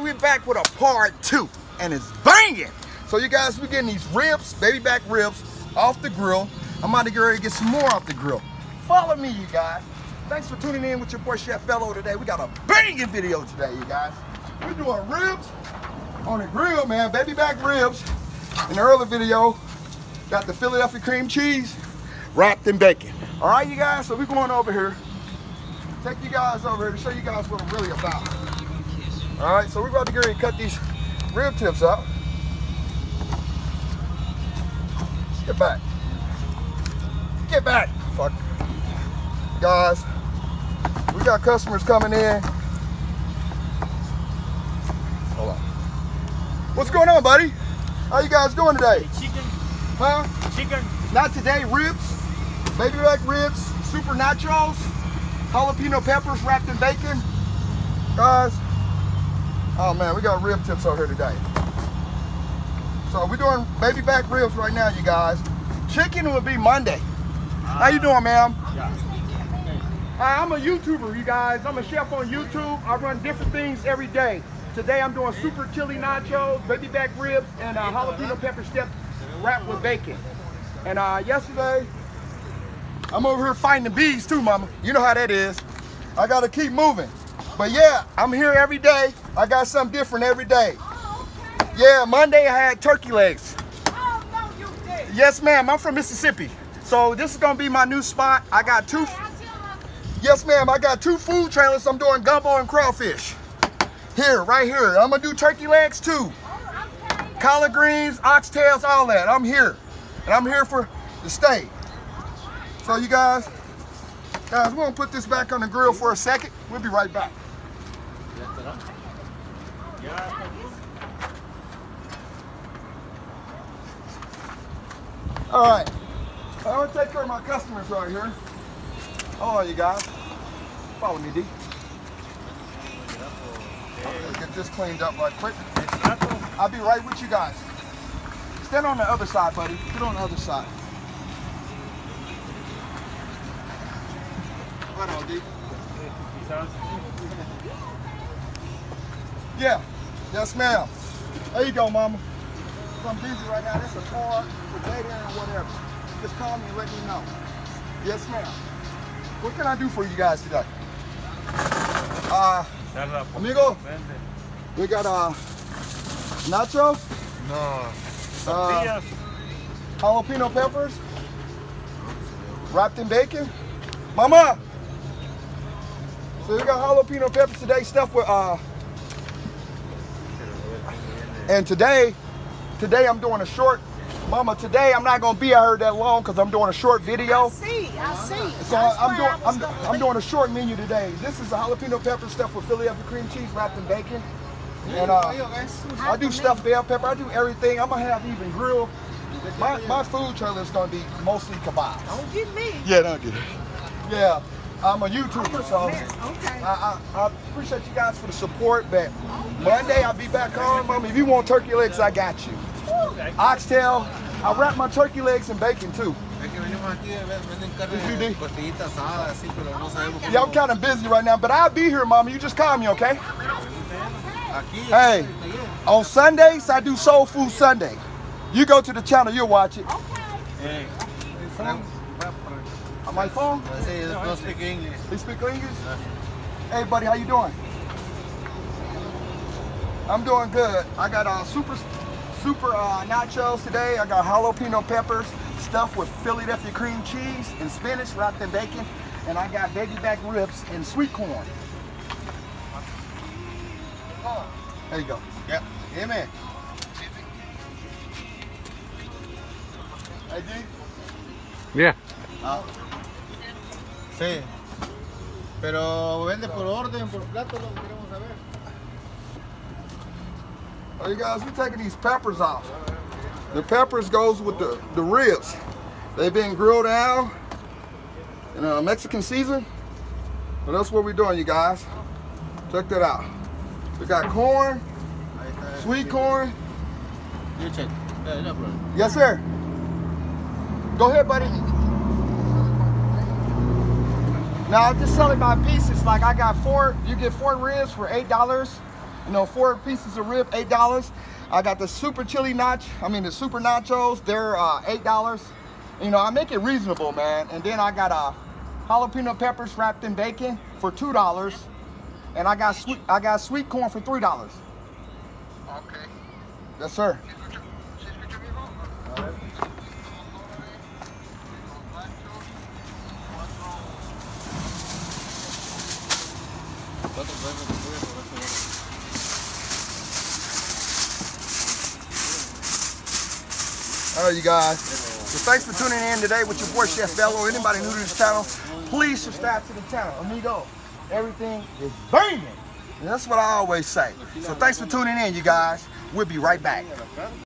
we're back with a part two, and it's banging. So you guys, we're getting these ribs, baby back ribs, off the grill. I'm about to get ready to get some more off the grill. Follow me, you guys. Thanks for tuning in with your boy Chef Vello today. We got a banging video today, you guys. We're doing ribs on the grill, man. Baby back ribs. In the earlier video, got the Philadelphia cream cheese wrapped in bacon. All right, you guys, so we're going over here. Take you guys over here to show you guys what I'm really about. All right, so we're about to get ready to cut these rib tips up. Get back. Get back. Fuck. Guys, we got customers coming in. Hold on. What's going on, buddy? How you guys doing today? Chicken, Huh? chicken, Not today, ribs, baby back ribs, super nachos, jalapeno peppers wrapped in bacon. Guys, oh man, we got rib tips over here today. So we're doing baby back ribs right now, you guys. Chicken will be Monday. How you doing, ma'am? Hi, I'm a YouTuber, you guys. I'm a chef on YouTube. I run different things every day. Today I'm doing super chili nachos, baby back ribs, and uh, jalapeno pepper steps wrapped with bacon. And uh, yesterday, I'm over here fighting the bees too, mama. You know how that is. I gotta keep moving. But yeah, I'm here every day. I got something different every day. Yeah, Monday I had turkey legs. Oh, no, you did. Yes, ma'am. I'm from Mississippi. So this is gonna be my new spot. I got two. Her, Yes, ma'am. I got two food trailers. I'm doing gumbo and crawfish. Here, right here. I'm gonna do turkey legs too. oh, okay. Collard greens, oxtails, all that. I'm here. And I'm here for the stay. So you guys, guys, we're gonna put this back on the grill for a second. We'll be right back. All right. I'm gonna take care of my customers right here. Hold on, you guys. Follow me, D. Let's get this cleaned up right quick. I'll be right with you guys. Stand on the other side, buddy. Get on the other side. Right on, D. Yeah. Yes, ma'am. There you go, mama. I'm busy right now, this is a card for later or whatever. Just call me and let me know. Yes, ma'am. What can I do for you guys today? Uh, amigo, we got uh, nachos, No. uh, jalapeno peppers, wrapped in bacon. Mama! So we got jalapeno peppers today, stuffed with, uh, and today, today I'm doing a short, Mama, today I'm not gonna be out here that long because I'm doing a short video. I see, I see. So That's I'm doing I I'm, I'm doing a short menu today. This is a jalapeno pepper stuffed with Philadelphia cream cheese wrapped in bacon. And uh, I do stuffed bell pepper. I do everything. I'm gonna have even grill. My, my food trailer is gonna be mostly kebabs. Don't get me. Yeah, don't get it. Yeah, I'm a YouTuber, so Okay. I, I, I appreciate you guys for the support. But Monday I'll be back on, mom. If you want turkey legs, I got you. Oxtail. I wrap my turkey legs in bacon too. I'm kind of busy right now, but I'll be here, mama. You just call me, okay? Hey. aquí, está lleno. On Sundays, I do Soul Food Sunday. You go to the channel, you'll watch it. Eh, para- para- On my phone, para- sí, no speak English. they speak English. Hey, buddy, how you doing? I'm doing good. I got uh, super, super uh, nachos today. I got jalapeno peppers stuffed with Philadelphia cream cheese and spinach wrapped in bacon. And I got baby back ribs and sweet corn. There you go. Yeah. Dime. Hey, D. Yeah. Ah. Sí. Pero vende por orden, por plato, lo que queremos saber. Oh, you guys, we're taking these peppers off. The peppers goes with the, the ribs. They've been grilled down in a Mexican season. But that's what we're doing, you guys. Check that out. We got corn, Ahí está. el- sweet corn. You check. Yeah, no problem. Yes, sir. Go ahead, buddy. Now I'm just selling by pieces. Like I got four, you get four ribs for eight dollars. You know, four pieces of rib, eight dollars. I got the super chili nach. I mean the super nachos. They're uh, eight dollars. You know, I make it reasonable, man. And then I got uh, jalapeno peppers wrapped in bacon for two dollars. And I got sweet I got sweet corn for three dollars. Ok. Yes, sir. All right, you guys. So thanks for tuning in today with your boy Chef Vello. Anybody new to this channel, please subscribe to the channel. Amigo, everything is banging. And that's what I always say. So thanks for tuning in, you guys. We'll be right back.